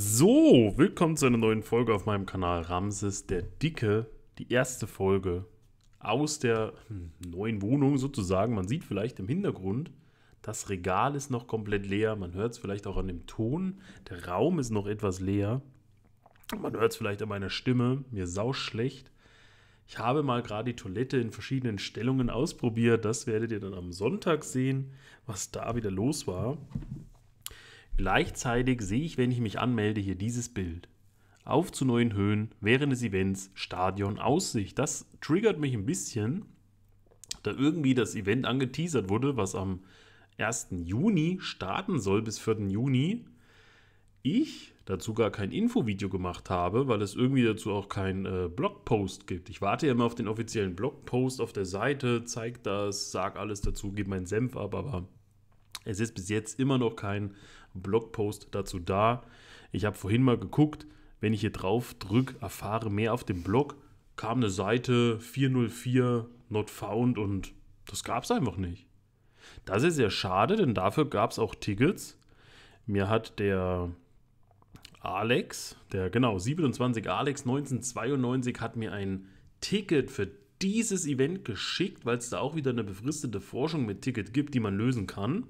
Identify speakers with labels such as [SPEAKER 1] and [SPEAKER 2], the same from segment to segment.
[SPEAKER 1] So, willkommen zu einer neuen Folge auf meinem Kanal Ramses der Dicke. Die erste Folge aus der hm, neuen Wohnung sozusagen. Man sieht vielleicht im Hintergrund, das Regal ist noch komplett leer. Man hört es vielleicht auch an dem Ton. Der Raum ist noch etwas leer. Man hört es vielleicht an meiner Stimme. Mir sau schlecht. Ich habe mal gerade die Toilette in verschiedenen Stellungen ausprobiert. Das werdet ihr dann am Sonntag sehen, was da wieder los war. Gleichzeitig sehe ich, wenn ich mich anmelde, hier dieses Bild. Auf zu neuen Höhen, während des Events, Stadion, Aussicht. Das triggert mich ein bisschen, da irgendwie das Event angeteasert wurde, was am 1. Juni starten soll bis 4. Juni. Ich dazu gar kein Infovideo gemacht habe, weil es irgendwie dazu auch keinen äh, Blogpost gibt. Ich warte ja immer auf den offiziellen Blogpost auf der Seite, zeig das, sag alles dazu, gebe meinen Senf ab, aber es ist bis jetzt immer noch kein Blogpost dazu da. Ich habe vorhin mal geguckt, wenn ich hier drauf drücke, erfahre mehr auf dem Blog, kam eine Seite 404 not found und das gab es einfach nicht. Das ist sehr schade, denn dafür gab es auch Tickets. Mir hat der Alex, der genau 27 Alex 1992 hat mir ein Ticket für dieses Event geschickt, weil es da auch wieder eine befristete Forschung mit Ticket gibt, die man lösen kann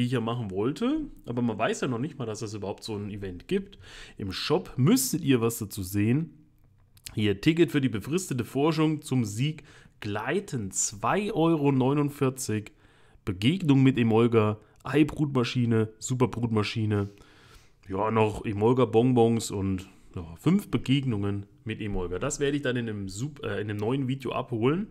[SPEAKER 1] die ich ja machen wollte, aber man weiß ja noch nicht mal, dass es überhaupt so ein Event gibt. Im Shop müsstet ihr was dazu sehen. Hier Ticket für die befristete Forschung zum Sieg Gleiten 2,49 Euro. Begegnung mit Emolga, Eibrutmaschine, Superbrutmaschine. Ja, noch Emolga-Bonbons und ja, fünf Begegnungen mit Emolga. Das werde ich dann in einem, Sub, äh, in einem neuen Video abholen.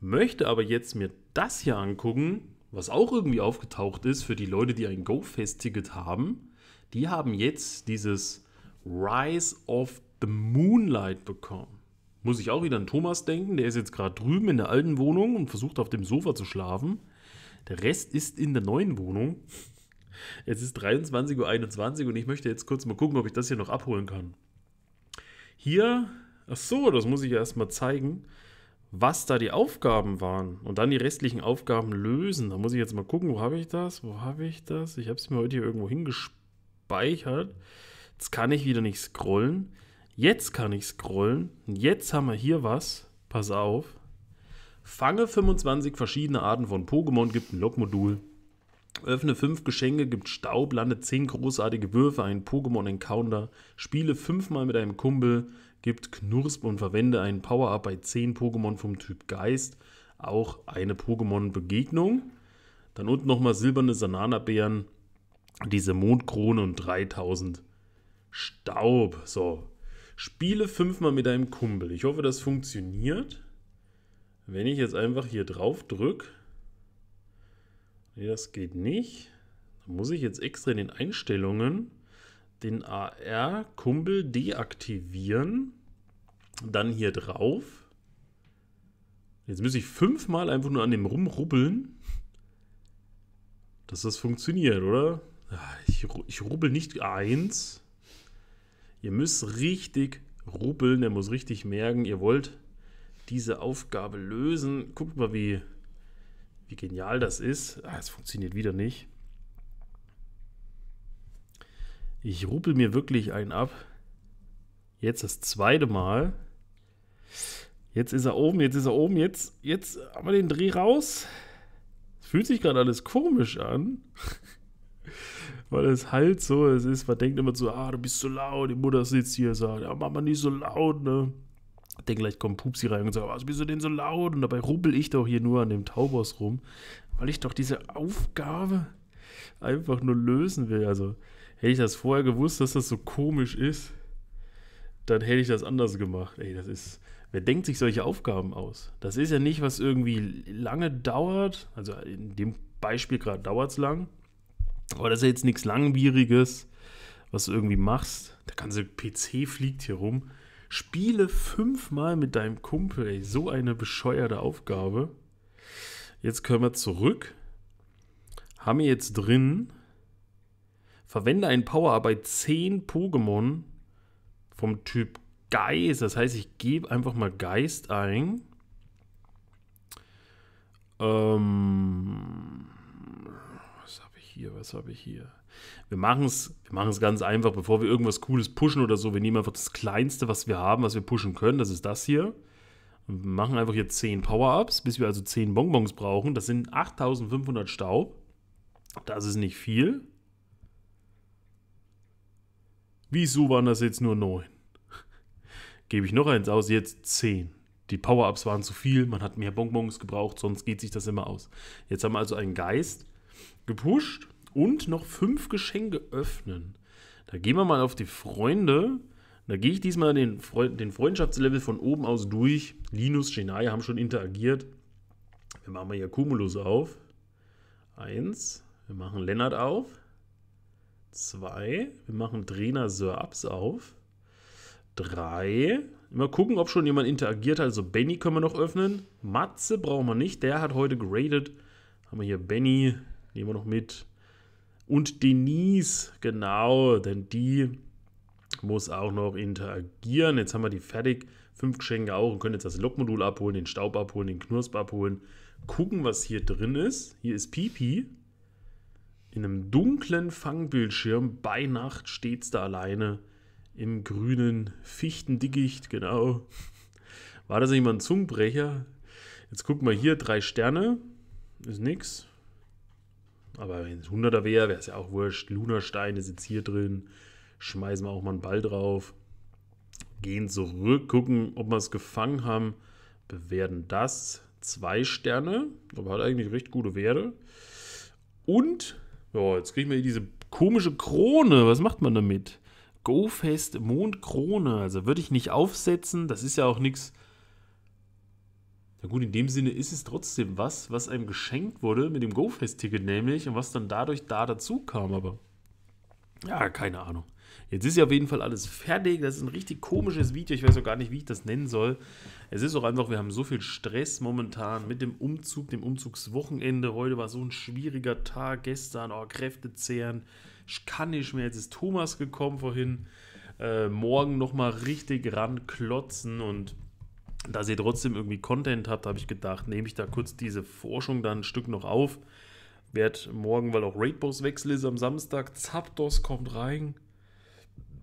[SPEAKER 1] Möchte aber jetzt mir das hier angucken, was auch irgendwie aufgetaucht ist für die Leute, die ein GoFest-Ticket haben, die haben jetzt dieses Rise of the Moonlight bekommen. Muss ich auch wieder an Thomas denken, der ist jetzt gerade drüben in der alten Wohnung und versucht auf dem Sofa zu schlafen. Der Rest ist in der neuen Wohnung. Es ist 23.21 Uhr und ich möchte jetzt kurz mal gucken, ob ich das hier noch abholen kann. Hier, ach so, das muss ich erstmal zeigen was da die Aufgaben waren und dann die restlichen Aufgaben lösen. Da muss ich jetzt mal gucken, wo habe ich das? Wo habe ich das? Ich habe es mir heute hier irgendwo hingespeichert. Jetzt kann ich wieder nicht scrollen. Jetzt kann ich scrollen. Jetzt haben wir hier was. Pass auf. Fange 25 verschiedene Arten von Pokémon, gibt ein Logmodul. Öffne 5 Geschenke, gibt Staub, lande 10 großartige Würfe, ein Pokémon-Encounter. Spiele 5 mal mit einem Kumpel, gibt Knursp und verwende einen Power-Up bei 10 Pokémon vom Typ Geist. Auch eine Pokémon-Begegnung. Dann unten nochmal silberne Sanana-Beeren, diese Mondkrone und 3000 Staub. So. Spiele fünfmal mit einem Kumpel. Ich hoffe, das funktioniert. Wenn ich jetzt einfach hier drauf drücke. Nee, das geht nicht. Dann muss ich jetzt extra in den Einstellungen den AR-Kumpel deaktivieren. Dann hier drauf. Jetzt muss ich fünfmal einfach nur an dem rumrubbeln, dass das funktioniert, oder? Ich, ich rubbel nicht eins. Ihr müsst richtig rubbeln, der muss richtig merken, ihr wollt diese Aufgabe lösen. Guckt mal, wie, wie genial das ist. Ah, es funktioniert wieder nicht. Ich ruppel mir wirklich einen ab. Jetzt das zweite Mal. Jetzt ist er oben, jetzt ist er oben, jetzt, jetzt haben wir den Dreh raus. Es fühlt sich gerade alles komisch an. Weil es halt so, es ist, man denkt immer so, ah, du bist so laut, die Mutter sitzt hier sagt, ja, mach mal nicht so laut, ne? Ich denke, gleich kommt Pupsi rein und sagt, was bist du denn so laut? Und dabei rubbel ich doch hier nur an dem Taubos rum, weil ich doch diese Aufgabe einfach nur lösen will. Also, Hätte ich das vorher gewusst, dass das so komisch ist, dann hätte ich das anders gemacht. Ey, das ist. Wer denkt sich solche Aufgaben aus? Das ist ja nicht, was irgendwie lange dauert. Also in dem Beispiel gerade dauert es lang. Aber das ist ja jetzt nichts Langwieriges, was du irgendwie machst. Der ganze PC fliegt hier rum. Spiele fünfmal mit deinem Kumpel, ey. So eine bescheuerte Aufgabe. Jetzt können wir zurück. Haben wir jetzt drin Verwende ein Power bei 10 Pokémon vom Typ Geist. Das heißt, ich gebe einfach mal Geist ein. Ähm, was habe ich hier? Was habe ich hier? Wir machen es wir ganz einfach, bevor wir irgendwas Cooles pushen oder so. Wir nehmen einfach das Kleinste, was wir haben, was wir pushen können. Das ist das hier. Wir machen einfach hier 10 Power-Ups, bis wir also 10 Bonbons brauchen. Das sind 8500 Staub. Das ist nicht viel. Wieso waren das jetzt nur 9? Gebe ich noch eins aus, jetzt 10. Die Power-Ups waren zu viel, man hat mehr Bonbons gebraucht, sonst geht sich das immer aus. Jetzt haben wir also einen Geist gepusht und noch fünf Geschenke öffnen. Da gehen wir mal auf die Freunde. Da gehe ich diesmal den, Freund, den Freundschaftslevel von oben aus durch. Linus, Genaya haben schon interagiert. Wir machen mal hier Cumulus auf. Eins. Wir machen Lennart auf. Zwei. Wir machen Trainer Sir Ups auf. Drei. Mal gucken, ob schon jemand interagiert hat. Also Benny können wir noch öffnen. Matze brauchen wir nicht. Der hat heute geradet. Haben wir hier Benny. Nehmen wir noch mit. Und Denise, genau, denn die muss auch noch interagieren. Jetzt haben wir die fertig. Fünf Geschenke auch und können jetzt das Lokmodul abholen, den Staub abholen, den Knusp abholen. Gucken, was hier drin ist. Hier ist Pipi. In einem dunklen Fangbildschirm bei Nacht steht es da alleine im grünen Fichtendickicht, genau. War das nicht mal ein Zungenbrecher? Jetzt guck mal hier, drei Sterne. Ist nix. Aber wenn es 100er wäre, wäre es ja auch wurscht. Lunastein ist jetzt hier drin. Schmeißen wir auch mal einen Ball drauf. Gehen zurück, gucken, ob wir es gefangen haben. Bewerten das. Zwei Sterne. Aber hat eigentlich recht gute Werte. Und, ja, jetzt kriegen wir hier diese komische Krone. Was macht man damit? GoFest Mondkrone. Also würde ich nicht aufsetzen. Das ist ja auch nichts. Na gut, in dem Sinne ist es trotzdem was, was einem geschenkt wurde mit dem GoFest-Ticket nämlich und was dann dadurch da dazu kam. Aber ja, keine Ahnung. Jetzt ist ja auf jeden Fall alles fertig. Das ist ein richtig komisches Video. Ich weiß auch gar nicht, wie ich das nennen soll. Es ist auch einfach, wir haben so viel Stress momentan mit dem Umzug, dem Umzugswochenende. Heute war so ein schwieriger Tag. Gestern, oh, Kräfte zehren ich kann nicht mehr. Jetzt ist Thomas gekommen vorhin. Äh, morgen nochmal richtig ranklotzen und dass ihr trotzdem irgendwie Content habt, habe ich gedacht, nehme ich da kurz diese Forschung dann ein Stück noch auf. Werd morgen, weil auch Raidboss Wechsel ist am Samstag, Zapdos kommt rein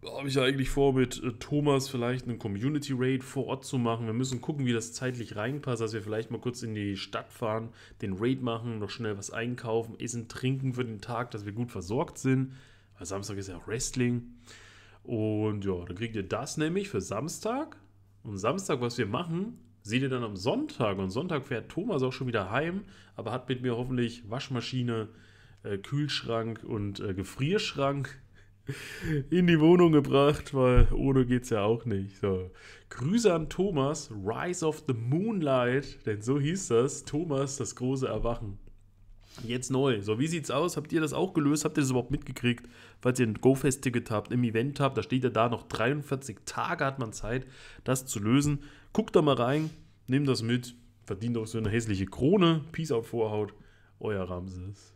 [SPEAKER 1] habe ich eigentlich vor, mit äh, Thomas vielleicht einen Community Raid vor Ort zu machen. Wir müssen gucken, wie das zeitlich reinpasst, dass wir vielleicht mal kurz in die Stadt fahren, den Raid machen, noch schnell was einkaufen, essen, trinken für den Tag, dass wir gut versorgt sind. Weil Samstag ist ja auch Wrestling. Und ja, dann kriegt ihr das nämlich für Samstag. Und Samstag, was wir machen, seht ihr dann am Sonntag. Und Sonntag fährt Thomas auch schon wieder heim, aber hat mit mir hoffentlich Waschmaschine, äh, Kühlschrank und äh, Gefrierschrank in die Wohnung gebracht, weil ohne geht's ja auch nicht. So. Grüße an Thomas, Rise of the Moonlight, denn so hieß das. Thomas, das große Erwachen. Jetzt neu. So, wie sieht's aus? Habt ihr das auch gelöst? Habt ihr das überhaupt mitgekriegt? Falls ihr ein GoFest-Ticket habt, im Event habt, da steht ja da noch 43 Tage hat man Zeit, das zu lösen. Guckt da mal rein, nehmt das mit, verdient auch so eine hässliche Krone. Peace out Vorhaut, euer Ramses.